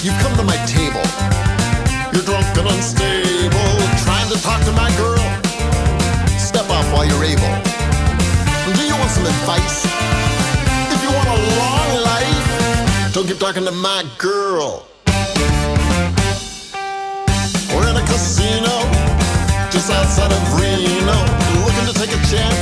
You've come to my table. You're drunk and unstable, trying to talk to my girl. Step off while you're able. Do you want some advice? If you want a long life, don't keep talking to my girl. We're in a casino, just outside of Reno, looking to take a chance.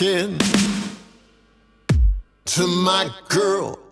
talking to my girl.